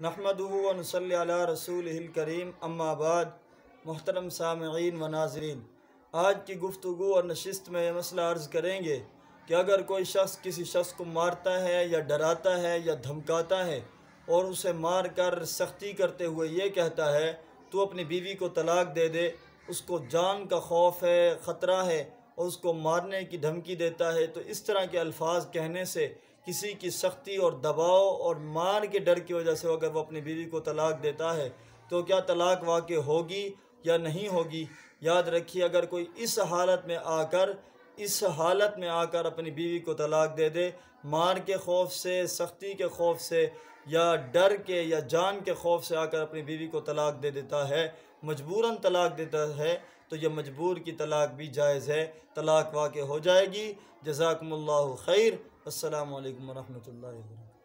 नहमदनसल रसूल करीम अम्माबाद मोहतरम सामीन व नाजरीन आज की गुफ्तु और नशस्त में यह मसला अर्ज़ करेंगे कि अगर कोई शख्स किसी शख्स को मारता है या डराता है या धमकाता है और उसे मार कर सख्ती करते हुए ये कहता है तो अपनी बीवी को तलाक दे दे उसको जान का खौफ है ख़तरा है और उसको मारने की धमकी देता है तो इस तरह के अल्फाज कहने से किसी की सख्ती और दबाव और मान के डर की वजह से अगर वो अपनी बीवी को तलाक देता है तो क्या तलाक वाक़ होगी या नहीं होगी? याद रखिए, अगर कोई इस हालत में आकर इस हालत में आकर अपनी बीवी को तलाक दे दे। मार के खौफ से, सख्ती के खौफ से, या डर के, या जान के खौफ से आकर अपनी बीवी को तलाक दे देता है, मजबूरन तलाक देता है तो यह मजबूर की तलाक भी जायज़ है। तलाक वाक़ हो जाएगी। जजाकम्ला खैर। असल वरहमल वर्क